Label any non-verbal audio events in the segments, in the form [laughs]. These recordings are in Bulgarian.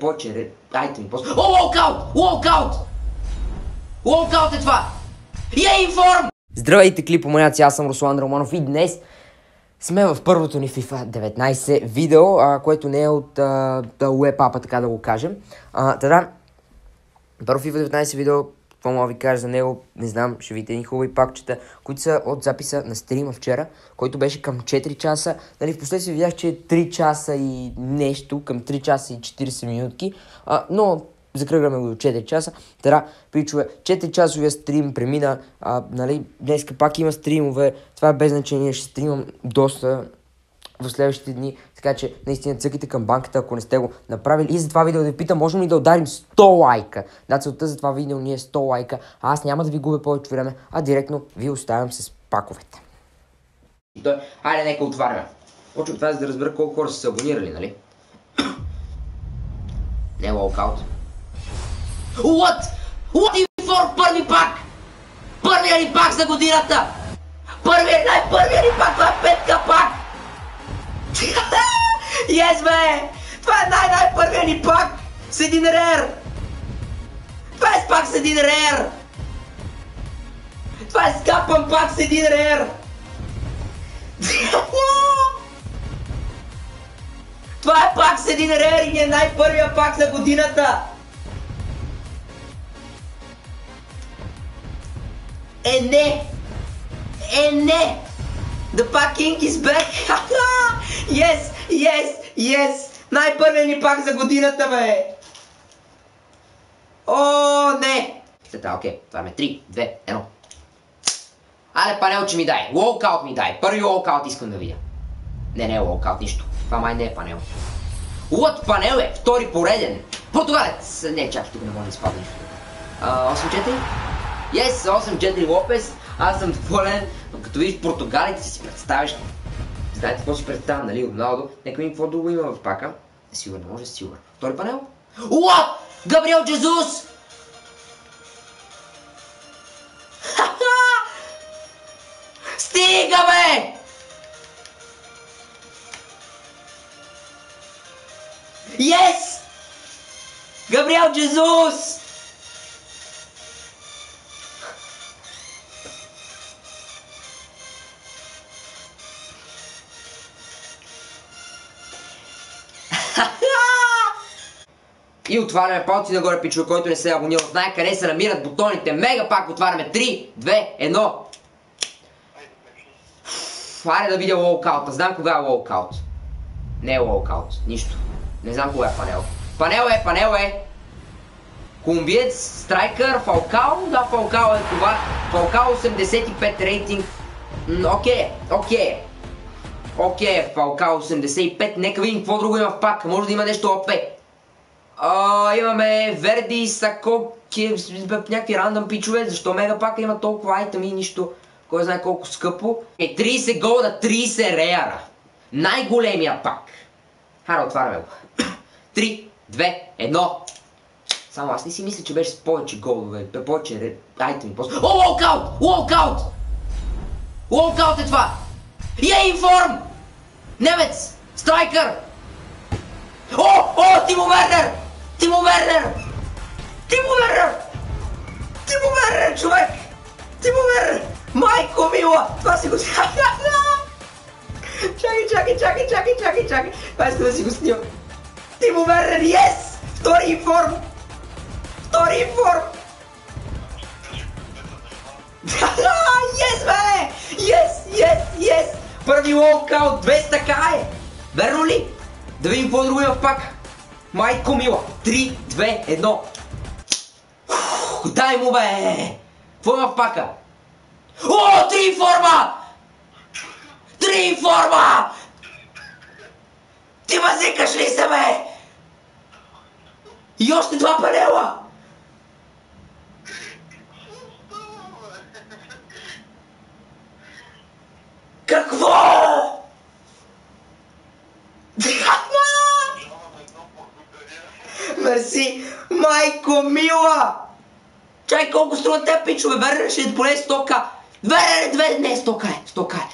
Повече айтеми. После... О, локаут! Локаут! Локаут е това! Я информ! Здравейте, клипоманяци, аз съм Руслан Романов и днес сме в първото ни FIFA 19 видео, а, което не е от а, уеб така да го кажем. А, тада, първо FIFA 19 видео, какво мога ви кажа за него, не знам, ще видите едни хубави пакчета, които са от записа на стрима вчера, който беше към 4 часа. Нали, в последствие видях, че е 3 часа и нещо, към 3 часа и 40 минутки, а, но закръгляме го до 4 часа. Тара, причове, 4 часовия стрим премина, а, нали, днеска пак има стримове, това е без значение, ще стримам доста в следващите дни, така че наистина цъкайте към банката, ако не сте го направили. И за това видео да ви питам, можем ли да ударим 100 лайка? Да, целта за това видео ни е 100 лайка, а аз няма да ви губя повече време, а директно ви оставям с паковете. Хайде, нека отваряме. Почвам това за да разбера колко хора са се абонирали, нали? Не лоукаут. What? What you for първи пак? Първият ни пак за годината! Първият, най-първият ни пак, това е петка пак! [laughs] Yes, бе! Това е най-най-първият ни пак с един рер! Това е пак с един рер! Това е скапан пак с един рер! [laughs] Това е пак с един рер и е най-първия пак за годината! Е, не! Е, не! The packing is back! [laughs] yes! Yes! Yes! Най-първият ни пак за годината, бе! О, не! Та, окей, това е 3, 2, 1. Але панелче ми дай. Лоукаут ми дай. Първи лоукаут искам да видя. Не, не е нищо. Това май не е панел. Лот панел е, втори пореден. Португалец. Не, чакай, тук не може да изпадне нищо. 8-4? Yes, 8-4 Лопес. Аз съм доволен, но като видиш португалите си представиш. Знаете какво си представя, нали, Роналдо? Нека видим какво друго има в пака. Е, сигурно, може сигурно. Втори панел? Уа! Габриел Джезус! Стига, бе! Yes! Габриел Джезус! И отваряме палци нагоре, пичове, който не се е абонирал. Знае къде се намират бутоните. Мега пак отваряме. 3, 2, 1. Хайде да видя лоукаута. Знам кога е лоукаут. Не е лоукаут. Нищо. Не знам кога е панел. Панел е, панел е. Колумбиец, страйкър, Фалкао. Да, Фалкао е това. Фалкао 85 рейтинг. Окей, окей. Окей, Фалкао 85. Нека видим какво друго има в пак. Може да има нещо ОП. Имаме Верди, Сако, някакви рандъм пичове, защо Мегапака има толкова айтами и нищо, кой знае колко скъпо. Е 30 голда, 30 реара. Най-големия пак. Хара, отваряме го. 3, 2, 1. Само аз не си мисля, че беше с повече голове, повече айтеми. После... О, лоукаут! Лоукаут! Лоукаут е това! Я информ! Немец! Страйкър! О, о, Тимо Вернер! Тимо Вернер! Тимо Вернер! Тимо Вернер, човек! Тимо Вернер! Майко мила! Това си го... [laughs] чакай, чакай, чакай, чакай, чакай, чакай. Това искам да си го снимам. Тимо Вернер, yes! Втори информ! Втори информ! [laughs] yes, бе! Yes, yes, yes! Първи лоукаут, 200 к е! Верно ли? Да видим какво друго има пак. Майко мила. 3, 2, 1. Дай му бе! Какво има пака? О, три форма! Три форма! Ти мазикаш ли се, бе? И още два панела! Какво? Мерси! Майко мила! Чай колко струва те пичове? Верен ще е поне 100к. Верен, не, не 100к е, 100к е.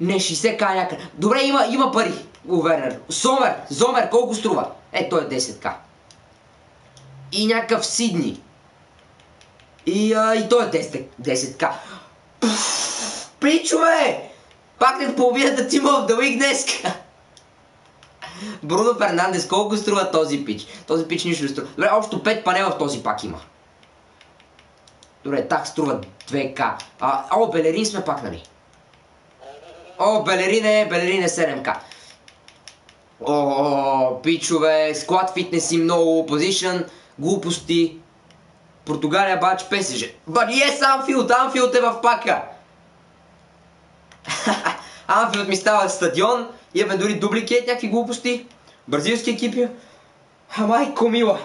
Не, 60к някъде. Добре, има, има пари. Увернер. Сомер! Зомер, колко струва? Е, той е 10к. И някакъв Сидни. И, а, и той е 10, 10к. Пичове! Пак не половината тима в The Week днес. Бруно Фернандес, колко струва този пич? Този пич нищо не струва. Добре, общо 5 панела в този пак има. Добре, так струва 2к. А, о, Белерин сме пак, нали? О, Белерин е, Белерин е 7к. О, пичове, склад фитнес и много, позишън, глупости. Португалия бач ПСЖ. But yes, Анфилд, Анфилд е в пака. Анфилд ми става стадион, имаме дори дубликет, някакви глупости. Бразилски екипи. Майко мила.